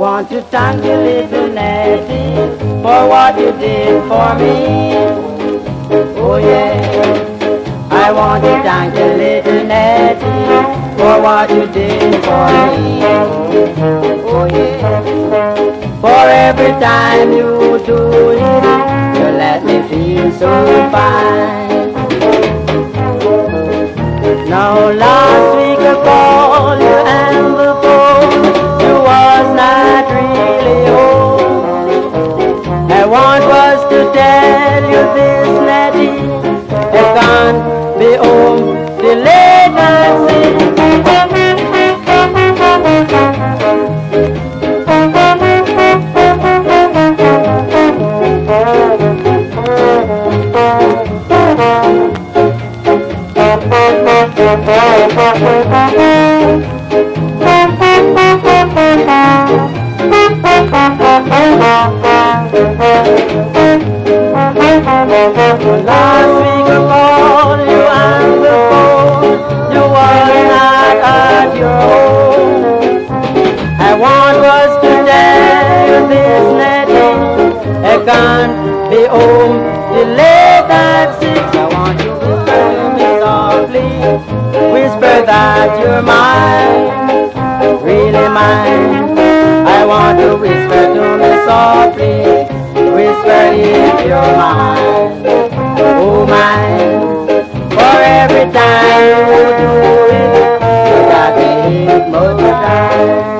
to thank you, little Netty, for what you did for me. Oh yeah. I want to thank you, little Netty, for what you did for me. Oh yeah. For every time you do it, you let me feel so fine. Now last week tell you this, Netty, I can't be home till late night. Be home till late at six. I want you to tell me softly, whisper that you're mine, really mine. I want to whisper to me softly, whisper if you're mine, oh mine. For every time you do it, you got me. Hypnotized.